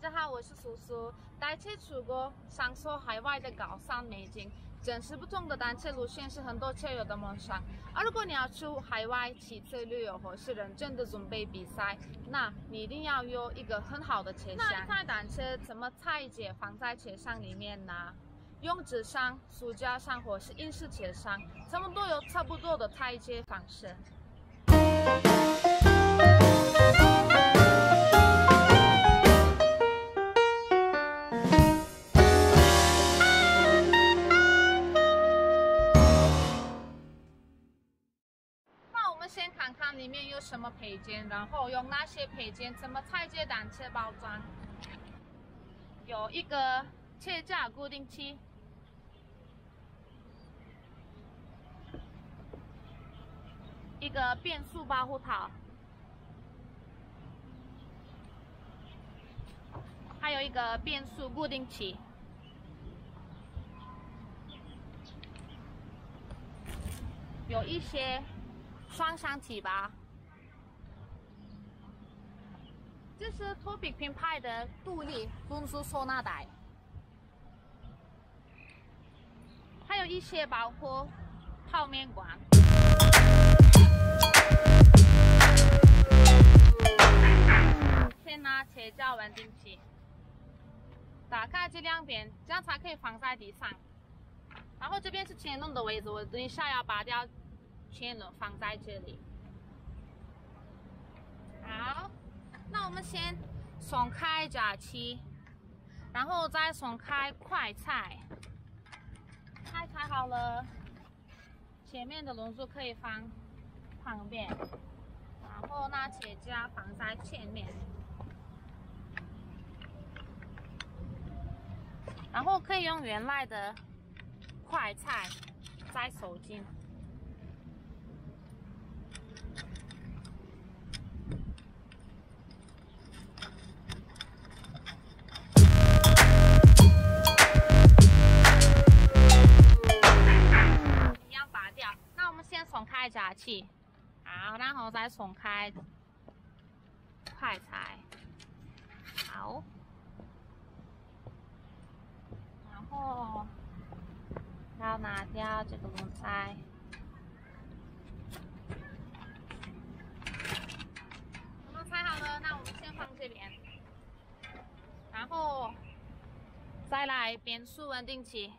大家好，我是苏苏。单车出国，享受海外的高山美景，真实不同的单车路线是很多车友的梦想。而如果你要出海外骑车旅游或是认真的准备比赛，那你一定要有一个很好的车厢。那一台单车怎么拆解放在车厢里面呢？用纸箱、塑胶箱或是硬式车厢，这么都有差不多的拆解方式。什么配件，然后用那些配件怎么拆解单车包装。有一个车架固定器，一个变速保护套，还有一个变速固定器，有一些。双箱提拔，这是 topi 品牌的独立轮速收纳袋，还有一些包括泡面罐，先拿车架稳定器，打开这两边，这样才可以放在地上。然后这边是前轮的位置，我等一下要拔掉。前轮放在这里，好，那我们先松开假期，然后再松开快菜，快踩好了，前面的轮速可以放旁边，然后那铁架放在前面，然后可以用原来的快菜再收紧。夹器，好，然后再松开快踩，好，然后要拿掉这个轮胎，轮胎好了，那我们先放这边，然后再来变速稳定器，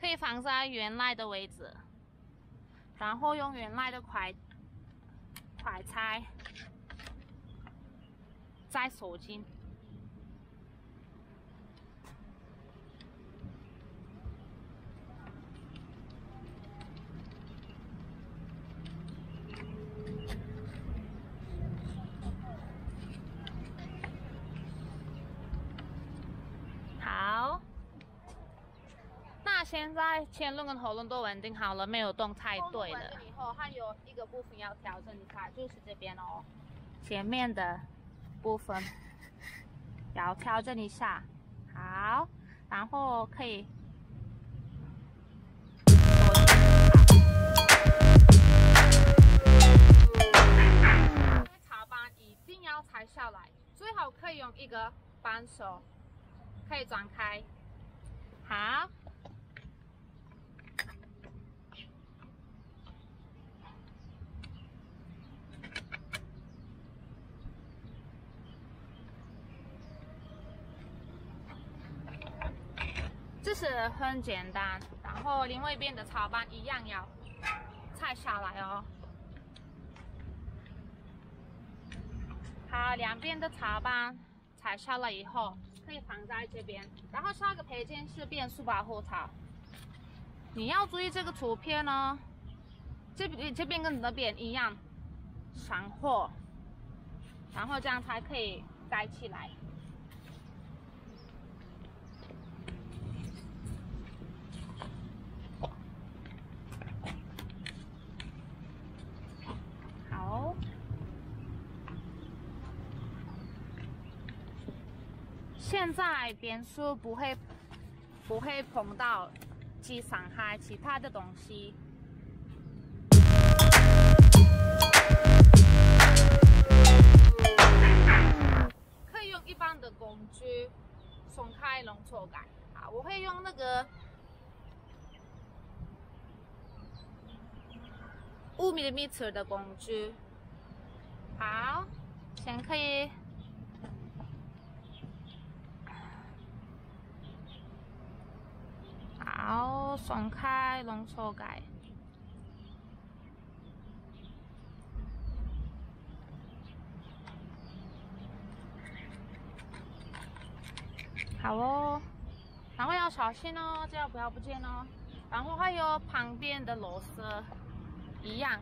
可以放在原来的位置。然后用原来的快快拆，再锁紧。现在前轮跟后轮都稳定好了，没有动太对的。以后还有一个部分要调整一下，就是这边哦，前面的部分要调整一下。好，然后可以。插板一定要拆下来，最好可以用一个扳手可以转开。好。是很简单，然后另外一边的插板一样要拆下来哦。好，两边的插板拆下来以后，可以放在这边。然后下个配件是变速保护套，你要注意这个图片哦，这边这边跟那边一样上货，然后这样才可以盖起来。现在变速不会不会碰到及伤害其他的东西，可以用一般的工具松开容错感。好，我会用那个5 m m 的工具。好，先可以。好，松开容错盖。好哦，然后要小心哦，这样不要不见哦。然后还有旁边的螺丝一样，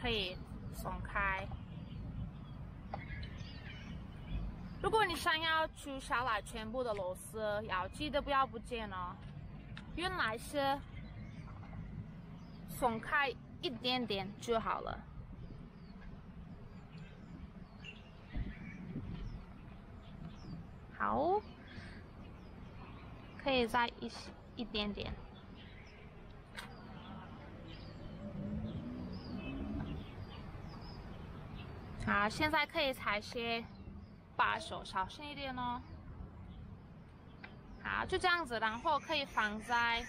可以松开。如果你想要取下来全部的螺丝，要记得不要不见哦。原来是松开一点点就好了。好，可以再一一点点。好，现在可以踩些把手，小心一点哦。好，就这样子，然后可以放在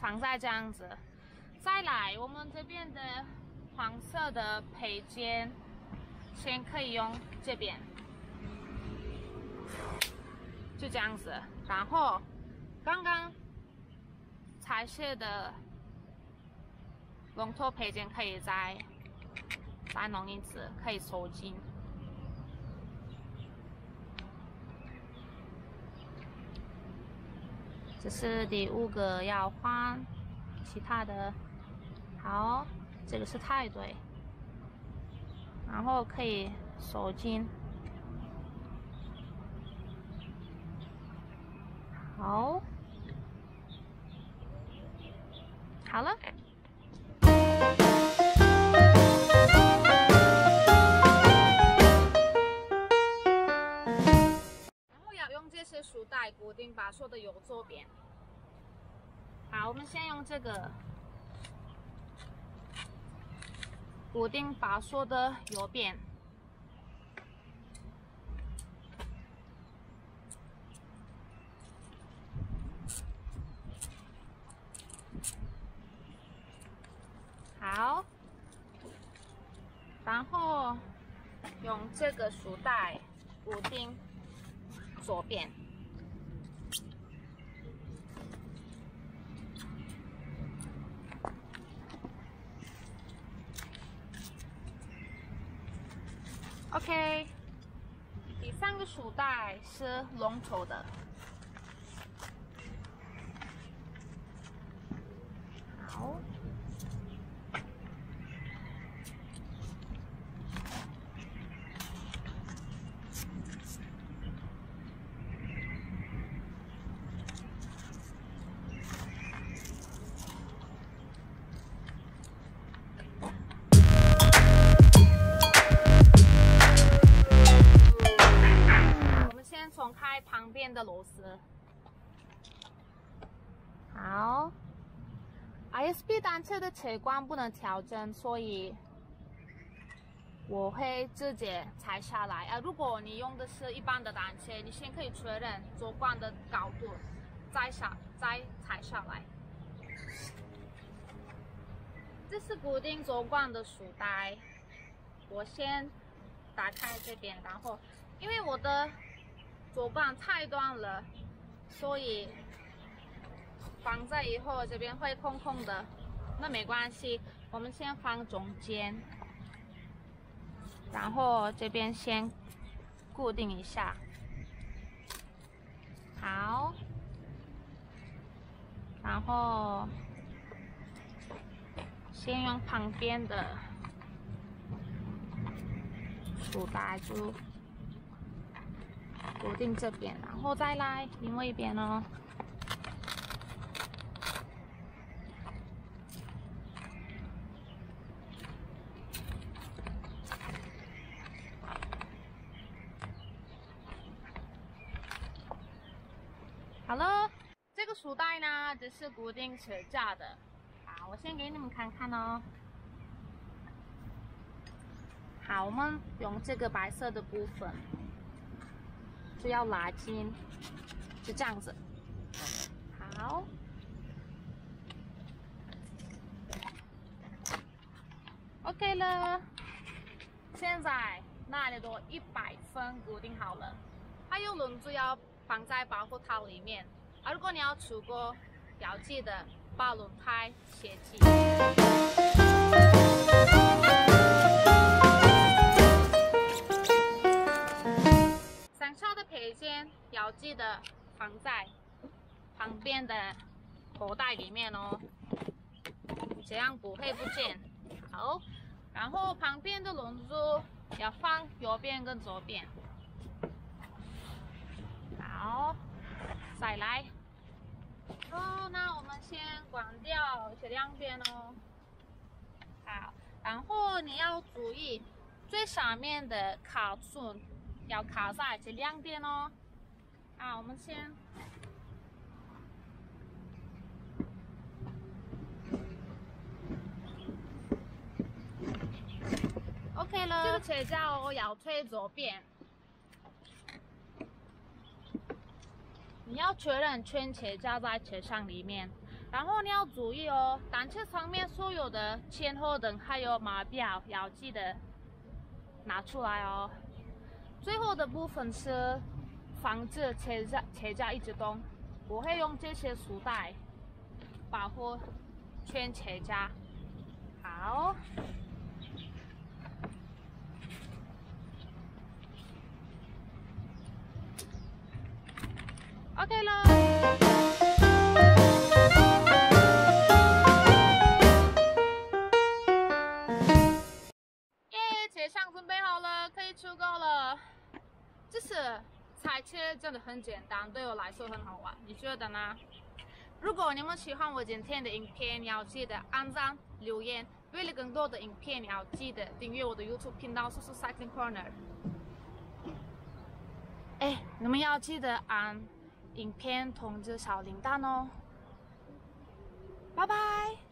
放在这样子。再来，我们这边的黄色的配件，先可以用这边。就这样子，然后刚刚裁卸的龙头配件可以再再弄一次，可以收紧。这是第五个要换，其他的，好，这个是太对，然后可以手巾。好，好了。带固定把手的右左边。好，我们先用这个固定把手的右边。好，然后用这个束带固定左边。OK，第三个束带是龙头的。好。的螺丝，好。ISB 单车的车管不能调整，所以我会直接拆下来。啊，如果你用的是一般的单车，你先可以确认座管的高度，再下再拆下来。这是固定座管的束带，我先打开这边，然后因为我的。左管太短了，所以放在以后这边会空空的，那没关系，我们先放中间，然后这边先固定一下，好，然后先用旁边的束带住。固定这边，然后再来另外一边哦。好了，这个束带呢，这是固定车架的。啊，我先给你们看看哦。好，我们用这个白色的部分，就要拉筋，就这样子。好，OK 了。现在那里都一百分固定好了，还有轮子要放在保护套里面。啊，如果你要出国，要记得把轮胎切记。记得放在旁边的口袋里面哦，这样不会不见。好。然后旁边的轮子要放右边跟左边，好，再来。哦，那我们先关掉这两边哦。好，然后你要注意最上面的卡榫要卡在这两边哦。啊，我们先。OK 了，这个车架哦要推左边，你要确认全车架在车上里面，然后你要注意哦，单车上面所有的前后灯还有码表要记得拿出来哦。最后的部分是防止车架车架一直动，我会用这些束带保护圈车架。好。OK 了，拆车真的很简单，对我来说很好玩，你觉得呢？如果你们喜欢我今天的影片，你要记得按赞、留言。为了更多的影片，你要记得订阅我的 YouTube 频道，搜索 Cycling Corner。哎，你们要记得按。影片通知小铃铛哦，拜拜。